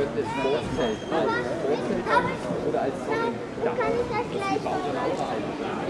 es Sportzelt, ah, als Sportzelt oder als. Kann ich das gleich Bauen dann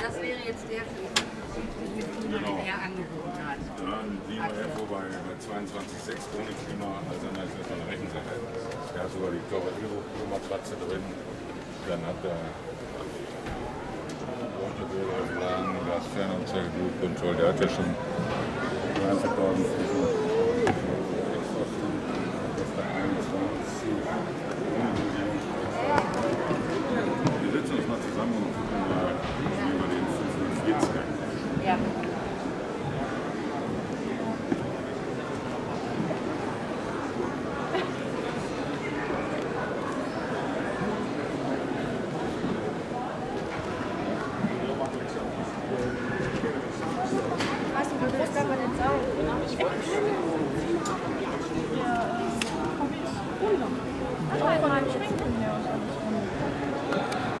Das wäre jetzt der Film, Genau. er angeboten hat. Ja, lieber Herr bei, bei 22,6 ohne Klima, also dann ist das eine Rechensache. Der hat sogar die Klomatratze drin, dann hat er Waterbill-Auflagen, Gasfernanzeige, Blutkontrolle, der hat ja schon 30.000 Weißt du,